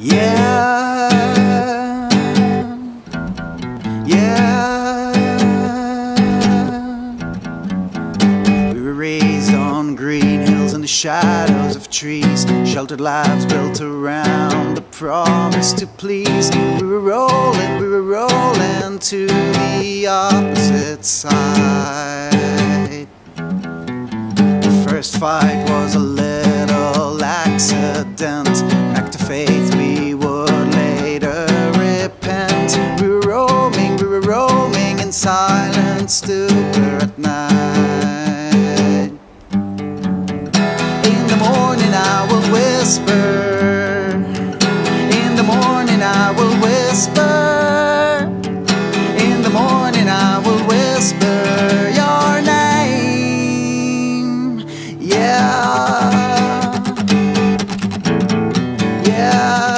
Yeah, yeah. We were raised on green hills in the shadows of trees, sheltered lives built around the promise to please. We were rolling, we were rolling to the opposite side. The first fight was a little accident, were roaming in silent stupor at night. In the morning I will whisper. In the morning I will whisper. In the morning I will whisper your name. Yeah. Yeah.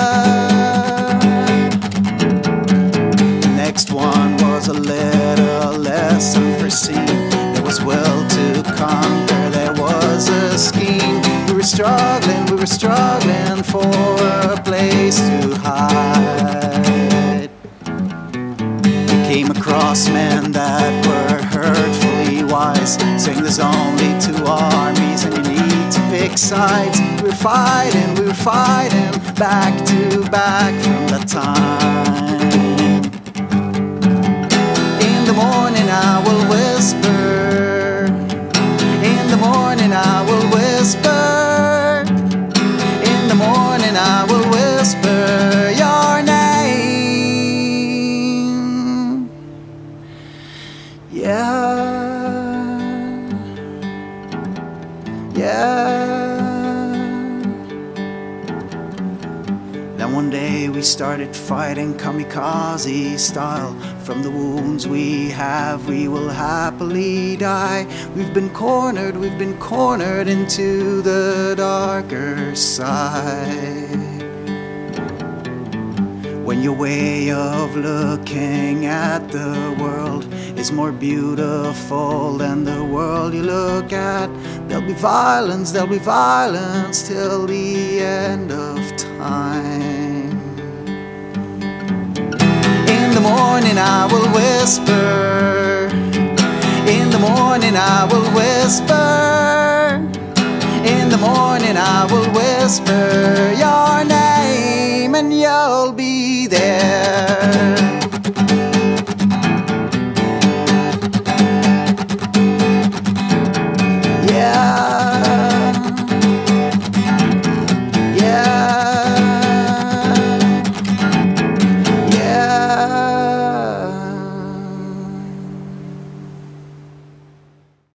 Next one was a little less unforeseen. There was will to conquer, there was a scheme. We were struggling, we were struggling for a place to hide. We came across men that were hurtfully wise, saying there's only two armies and you need to pick sides. We were fighting, we were fighting back to back from that time. Yeah. Yeah. Then one day we started fighting kamikaze style. From the wounds we have, we will happily die. We've been cornered, we've been cornered into the darker side. When your way of looking at the world is more beautiful than the world you look at, there'll be violence, there'll be violence till the end of time. In the morning I will whisper. In the morning I will whisper. In the morning I will whisper.